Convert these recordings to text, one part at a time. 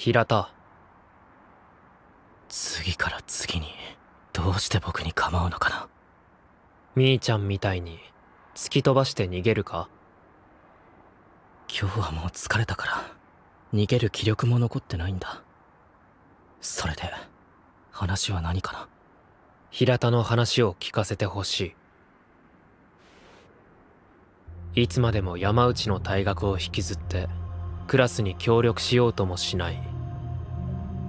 平田。次から次にどうして僕に構うのかな？みーちゃんみたいに突き飛ばして逃げるか？今日はもう疲れたから逃げる気力も残ってないんだ。それで話は何かな？平田の話を聞かせてほしい。いつまでも山内の退学を引きずってクラスに協力しようともしない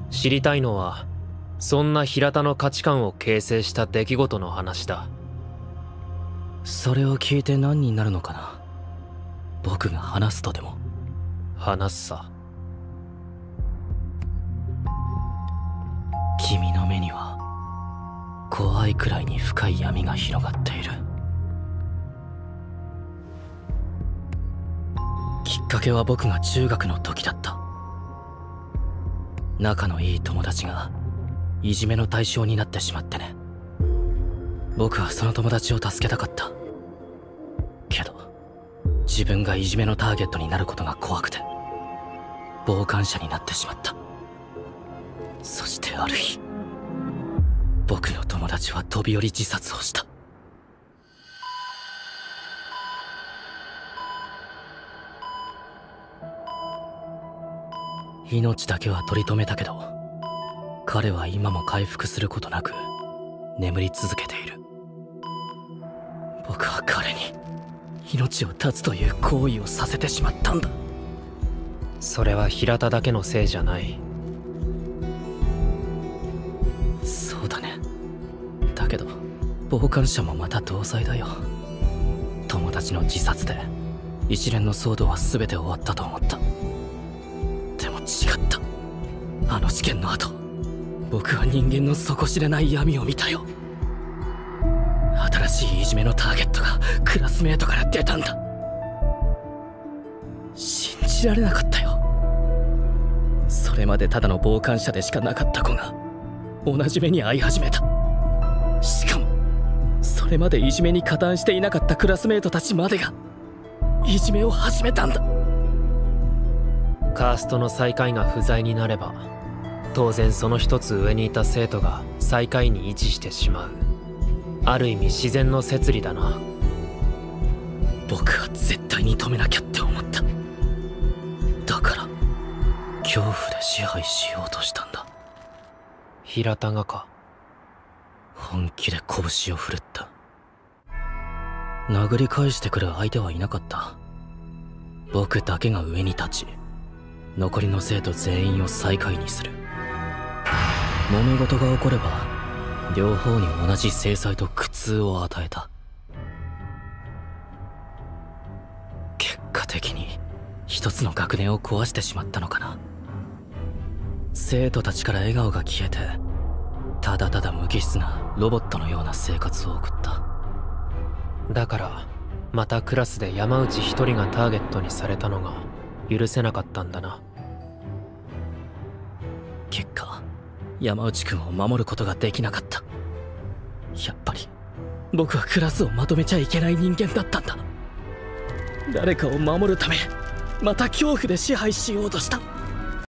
知りたいのはそんな平田の価値観を形成した出来事の話だ。それを聞いて何になるのかな？僕が話すとでも？話すさ。君の目には怖いくらいに深い闇が広がっている。きっかけは僕が中学の時だった仲のいい友達がいじめの対象になってしまってね。僕はその友達を助けたかった。けど自分がいじめのターゲットになることが怖くて傍観者になってしまった。そしてある日僕の友達は飛び降り自殺をした。命だけは取り留めたけど彼は今も回復することなく眠り続けている。僕は彼に命を絶つという行為をさせてしまったんだ。それは平田だけのせいじゃない。そうだね。だけど傍観者もまた同罪だよ。友達の自殺で一連の騒動は全て終わったと思ったった。あの事件の後僕は人間の底知れない闇を見たよ。新しいいじめのターゲットがクラスメートから出たんだ。信じられなかったよ。それまでただの傍観者でしかなかった子が同じ目に遭い始めた。しかもそれまでいじめに加担していなかったクラスメートたちまでがいじめを始めたんだ。カーストの最下位が不在になれば当然その一つ上にいた生徒が最下位に位置してしまう。ある意味自然の摂理だな。僕は絶対に止めなきゃって思った。だから恐怖で支配しようとしたんだ。平田がか。本気で拳を振るった。殴り返してくる相手はいなかった。僕だけが上に立ち残りの生徒全員を最下位にする。揉め事が起これば両方に同じ制裁と苦痛を与えた。結果的に一つの学年を壊してしまったのかな。生徒たちから笑顔が消えてただただ無機質なロボットのような生活を送った。だからまたクラスで山内一人がターゲットにされたのが許せなかったんだな。結果山内くんを守ることができなかった。やっぱり僕はクラスをまとめちゃいけない人間だったんだ。誰かを守るためまた恐怖で支配しようとした。